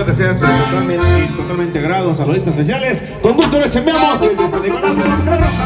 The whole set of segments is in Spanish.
Esperando que seas totalmente, totalmente grados, saluditos especiales. Con gusto les enviamos. Desde San Nicolás de los Carros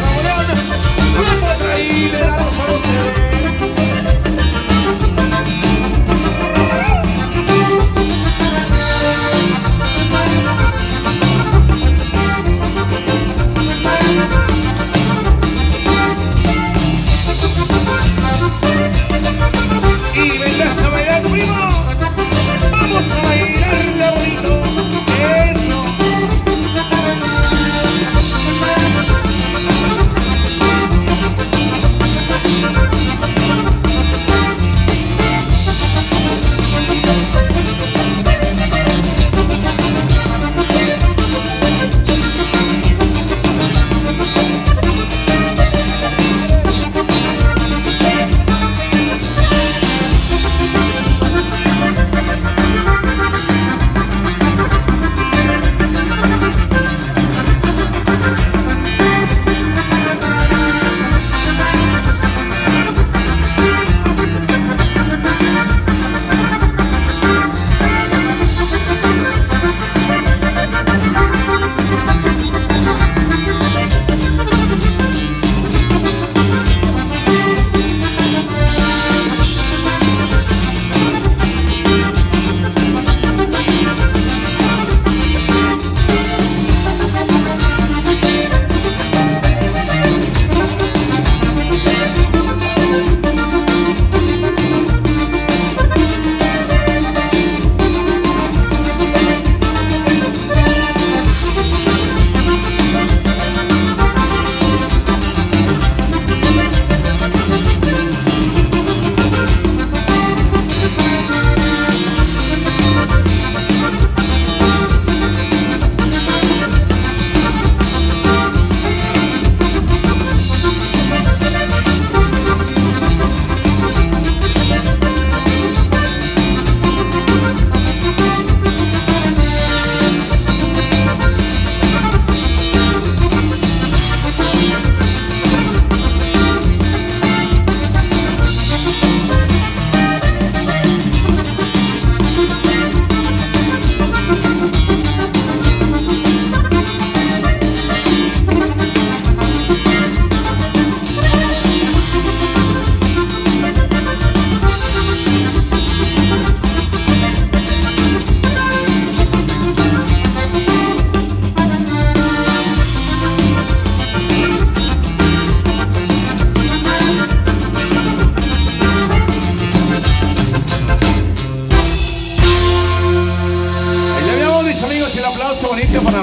Corinthians, mano.